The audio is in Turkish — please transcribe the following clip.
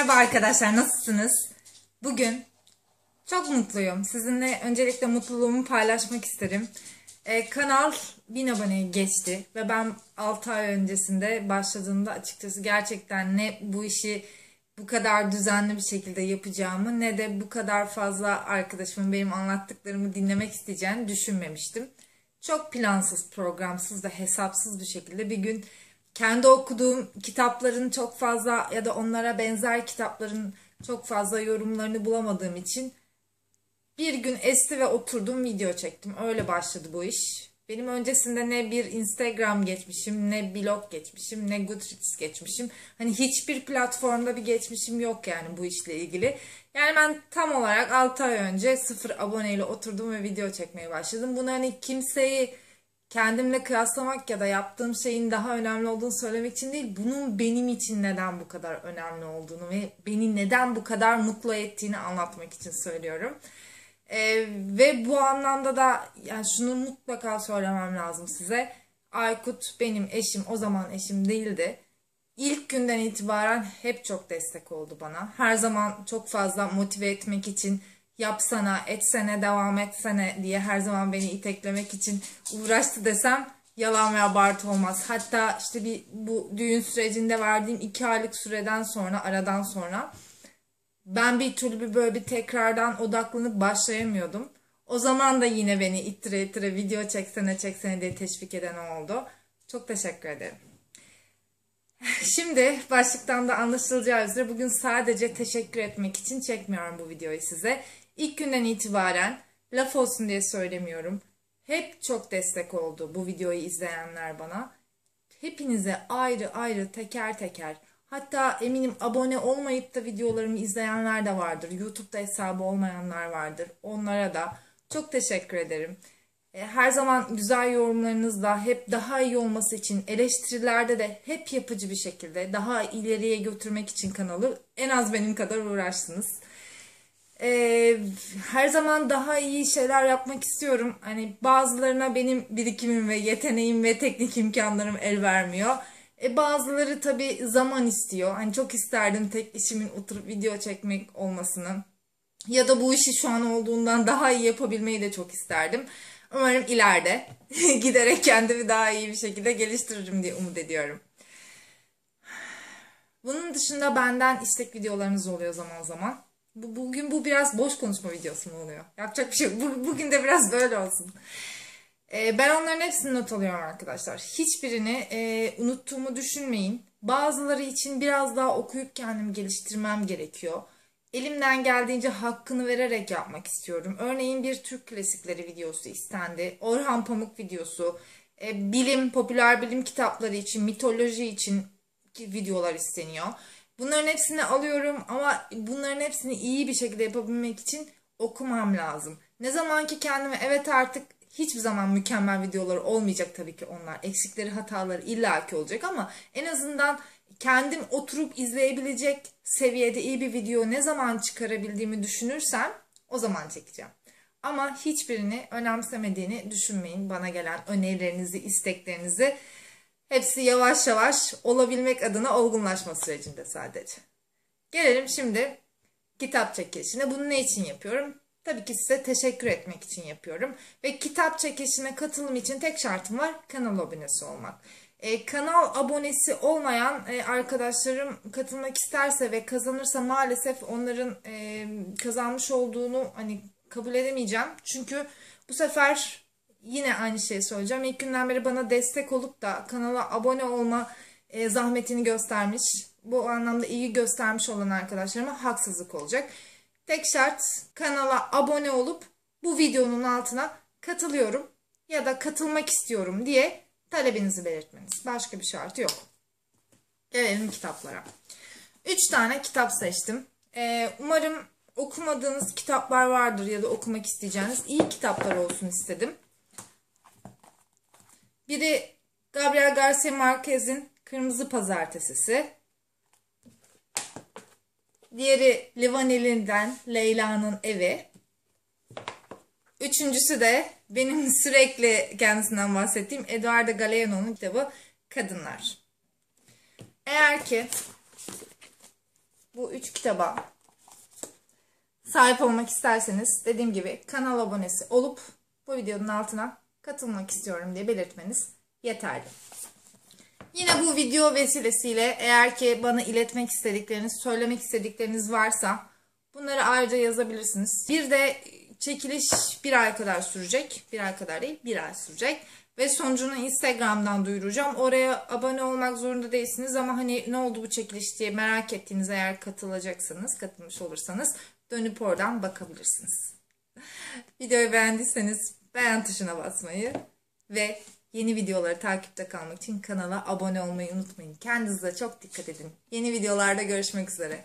Merhaba arkadaşlar nasılsınız? Bugün çok mutluyum. Sizinle öncelikle mutluluğumu paylaşmak isterim. Ee, kanal 1000 aboneye geçti ve ben 6 ay öncesinde başladığımda açıkçası gerçekten ne bu işi bu kadar düzenli bir şekilde yapacağımı ne de bu kadar fazla arkadaşımın benim anlattıklarımı dinlemek isteyeceğini düşünmemiştim. Çok plansız, programsız ve hesapsız bir şekilde bir gün kendi okuduğum kitapların çok fazla ya da onlara benzer kitapların çok fazla yorumlarını bulamadığım için bir gün esti ve oturdum video çektim. Öyle başladı bu iş. Benim öncesinde ne bir Instagram geçmişim, ne blog geçmişim, ne Goodreads geçmişim. Hani hiçbir platformda bir geçmişim yok yani bu işle ilgili. Yani ben tam olarak 6 ay önce sıfır aboneyle oturdum ve video çekmeye başladım. Bunu hani kimseyi kendimle kıyaslamak ya da yaptığım şeyin daha önemli olduğunu söylemek için değil, bunun benim için neden bu kadar önemli olduğunu ve beni neden bu kadar mutlu ettiğini anlatmak için söylüyorum. Ee, ve bu anlamda da yani şunu mutlaka söylemem lazım size. Aykut benim eşim o zaman eşim değildi. İlk günden itibaren hep çok destek oldu bana. Her zaman çok fazla motive etmek için yapsana, etsene, devam etsene diye her zaman beni iteklemek için uğraştı desem yalan ve abartı olmaz. Hatta işte bir bu düğün sürecinde verdiğim iki aylık süreden sonra, aradan sonra ben bir türlü bir böyle bir tekrardan odaklanıp başlayamıyordum. O zaman da yine beni ittire ittire video çeksene çeksene diye teşvik eden oldu. Çok teşekkür ederim. Şimdi başlıktan da anlaşılacağı üzere bugün sadece teşekkür etmek için çekmiyorum bu videoyu size. İlk günden itibaren laf olsun diye söylemiyorum. Hep çok destek oldu bu videoyu izleyenler bana. Hepinize ayrı ayrı teker teker hatta eminim abone olmayıp da videolarımı izleyenler de vardır. YouTube'da hesabı olmayanlar vardır. Onlara da çok teşekkür ederim. E, her zaman güzel yorumlarınızla hep daha iyi olması için eleştirilerde de hep yapıcı bir şekilde daha ileriye götürmek için kanalı en az benim kadar uğraştınız e, her zaman daha iyi şeyler yapmak istiyorum. Hani bazılarına benim birikimim ve yeteneğim ve teknik imkanlarım el vermiyor. E, bazıları tabi zaman istiyor. Hani çok isterdim tek işimin oturup video çekmek olmasını. Ya da bu işi şu an olduğundan daha iyi yapabilmeyi de çok isterdim. Umarım ileride giderek kendimi daha iyi bir şekilde geliştiririm diye umut ediyorum. Bunun dışında benden istek videolarınız oluyor zaman zaman. Bu, bugün bu biraz boş konuşma videosu mu oluyor? Yapacak bir şey yok. Bu, bugün de biraz böyle olsun. Ee, ben onların hepsini not alıyorum arkadaşlar. Hiçbirini e, unuttuğumu düşünmeyin. Bazıları için biraz daha okuyup kendimi geliştirmem gerekiyor. Elimden geldiğince hakkını vererek yapmak istiyorum. Örneğin bir Türk klasikleri videosu istendi. Orhan Pamuk videosu. E, bilim, popüler bilim kitapları için, mitoloji için videolar isteniyor. Bunların hepsini alıyorum ama bunların hepsini iyi bir şekilde yapabilmek için okumam lazım. Ne zaman ki kendime evet artık hiçbir zaman mükemmel videoları olmayacak tabii ki onlar. Eksikleri, hataları illaki olacak ama en azından kendim oturup izleyebilecek seviyede iyi bir video ne zaman çıkarabildiğimi düşünürsem o zaman çekeceğim. Ama hiçbirini önemsemediğini düşünmeyin. Bana gelen önerilerinizi, isteklerinizi Hepsi yavaş yavaş olabilmek adına olgunlaşma sürecinde sadece. Gelelim şimdi kitap çekilişine. Bunu ne için yapıyorum? Tabii ki size teşekkür etmek için yapıyorum. Ve kitap çekilişine katılım için tek şartım var. Kanal abonesi olmak. E, kanal abonesi olmayan e, arkadaşlarım katılmak isterse ve kazanırsa maalesef onların e, kazanmış olduğunu hani kabul edemeyeceğim. Çünkü bu sefer yine aynı şeyi söyleyeceğim. İlk günden beri bana destek olup da kanala abone olma e, zahmetini göstermiş. Bu anlamda iyi göstermiş olan arkadaşlarıma haksızlık olacak. Tek şart kanala abone olup bu videonun altına katılıyorum ya da katılmak istiyorum diye talebinizi belirtmeniz. Başka bir şartı yok. Gelelim kitaplara. Üç tane kitap seçtim. Ee, umarım okumadığınız kitaplar vardır ya da okumak isteyeceğiniz iyi kitaplar olsun istedim. Biri Gabriel Garcia Marquez'in Kırmızı Pazartesisi. Diğeri Livaneli'nden Leyla'nın Evi. Üçüncüsü de benim sürekli kendisinden bahsettiğim Eduardo Galeano'nun kitabı Kadınlar. Eğer ki bu üç kitaba sahip olmak isterseniz dediğim gibi kanal abonesi olup bu videonun altına katılmak istiyorum diye belirtmeniz yeterli. Yine bu video vesilesiyle eğer ki bana iletmek istedikleriniz, söylemek istedikleriniz varsa bunları ayrıca yazabilirsiniz. Bir de çekiliş bir ay kadar sürecek. Bir ay kadar değil, bir ay sürecek. Ve sonucunu Instagram'dan duyuracağım. Oraya abone olmak zorunda değilsiniz ama hani ne oldu bu çekiliş diye merak ettiğiniz eğer katılacaksanız, katılmış olursanız dönüp oradan bakabilirsiniz. Videoyu beğendiyseniz beğen tuşuna basmayı ve yeni videoları takipte kalmak için kanala abone olmayı unutmayın. Kendinize çok dikkat edin. Yeni videolarda görüşmek üzere.